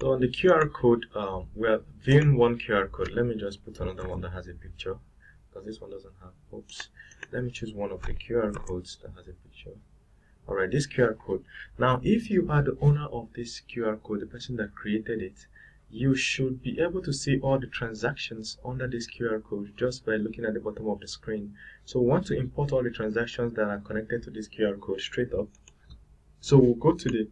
So on the QR code, um, we're viewing one QR code. Let me just put another one that has a picture because this one doesn't have. Oops. Let me choose one of the QR codes that has a picture. Alright, this QR code. Now, if you are the owner of this QR code, the person that created it, you should be able to see all the transactions under this QR code just by looking at the bottom of the screen. So we want to import all the transactions that are connected to this QR code straight up. So we'll go to the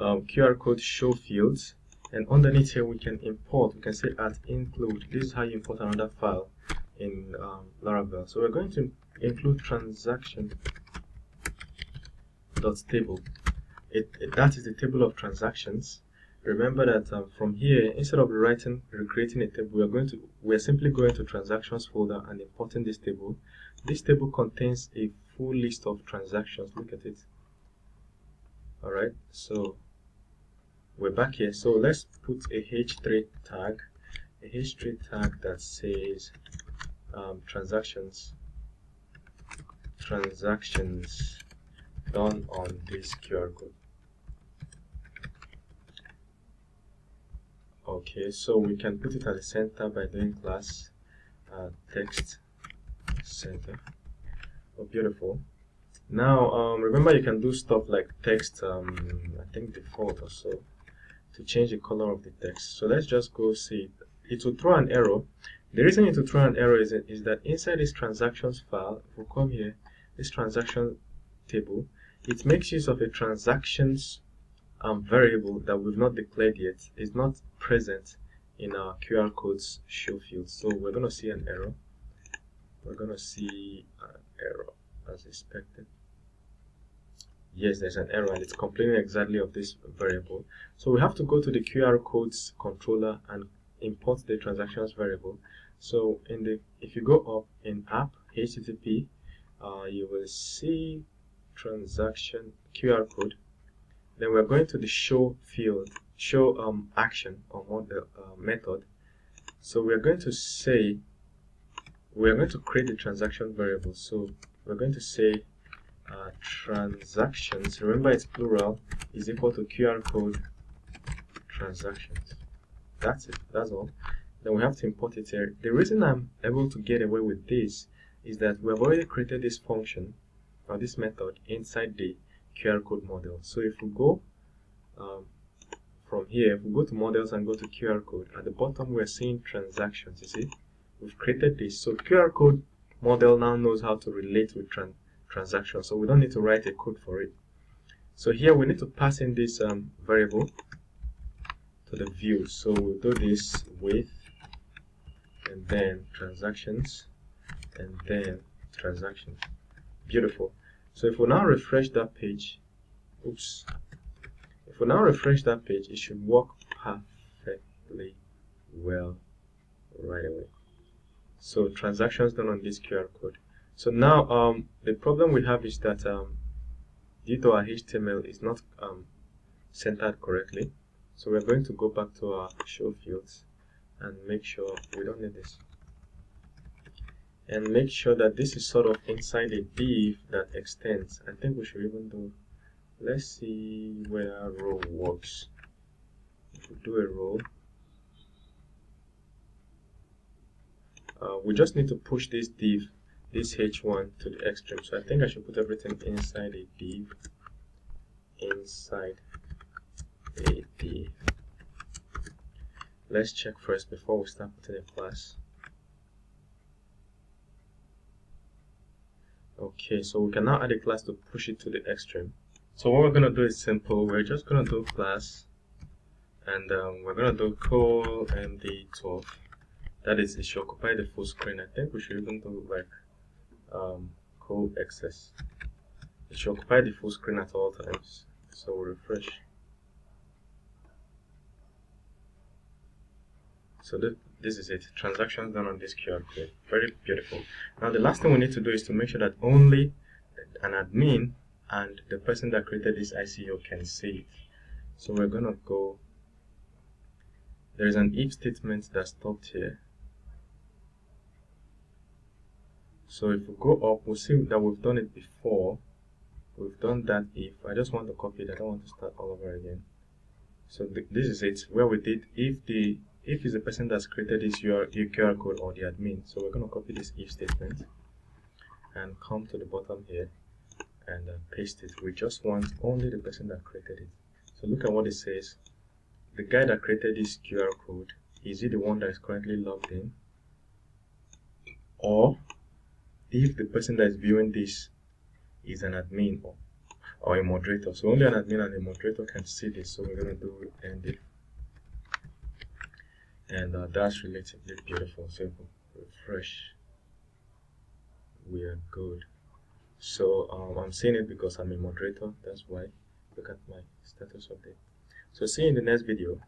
um, QR code show fields. And underneath here we can import we can say at include. This is how you import another file in um, Laravel. So we're going to include transaction dot table. It, it, that is the table of transactions. Remember that um, from here instead of writing recreating a table we are going to we are simply going to transactions folder and importing this table. This table contains a full list of transactions. Look at it. All right. So we're back here. So let's put a h3 tag a h3 tag that says um, transactions transactions done on this QR code. Okay so we can put it at the center by doing class uh, text center. Oh beautiful. Now, um, remember you can do stuff like text, um, I think default or so, to change the color of the text. So let's just go see it. It will throw an error. The reason it will throw an error is, is that inside this transactions file, if we come here, this transaction table, it makes use of a transactions um, variable that we've not declared yet. It's not present in our QR codes show field. So we're going to see an error. We're going to see an error as expected yes there's an error and it's complaining exactly of this variable. So we have to go to the QR codes controller and import the transactions variable. So in the if you go up in app http uh, you will see transaction QR code. Then we're going to the show field show um, action or model uh, method. So we're going to say we're going to create the transaction variable. So we're going to say uh, transactions, remember it's plural, is equal to QR code transactions. That's it, that's all. Then we have to import it here. The reason I'm able to get away with this is that we have already created this function or this method inside the QR code model. So if we go um, from here, if we go to models and go to QR code, at the bottom we're seeing transactions, you see? We've created this. So QR code model now knows how to relate with trans transaction so we don't need to write a code for it. So here we need to pass in this um, variable to the view. So we'll do this with and then transactions and then transactions. Beautiful. So if we now refresh that page oops. If we now refresh that page it should work perfectly well right away. So transactions done on this QR code so now um, the problem we have is that um, due to our HTML is not um, centered correctly. So we're going to go back to our show fields and make sure we don't need this. And make sure that this is sort of inside a div that extends. I think we should even do, let's see where row works. If we do a row, uh, we just need to push this div this h1 to the extreme. So I think I should put everything inside a div inside a div let's check first before we start putting a class okay so we can now add a class to push it to the extreme. So what we're going to do is simple. We're just going to do class and um, we're going to do col md12 that is it should occupy the full screen. I think we should even do like um, access. It should occupy the full screen at all times. So we'll refresh. So th this is it. Transactions done on this QR code. Very beautiful. Now the last thing we need to do is to make sure that only an admin and the person that created this ICO can see it. So we're gonna go. There is an if statement that stopped here. So if we go up, we'll see that we've done it before. We've done that if. I just want to copy it. I don't want to start all over again. so th this is it where we did if the if is the person that's created this your QR code or the admin so we're going to copy this if statement and come to the bottom here and uh, paste it we just want only the person that created it so look at what it says the guy that created this QR code is he the one that is currently logged in or if the person that is viewing this is an admin or, or a moderator so only an admin and a moderator can see this so we're going to do end and uh, that's relatively beautiful so refresh we are good. So um, I'm seeing it because I'm a moderator that's why. Look at my status update. So see you in the next video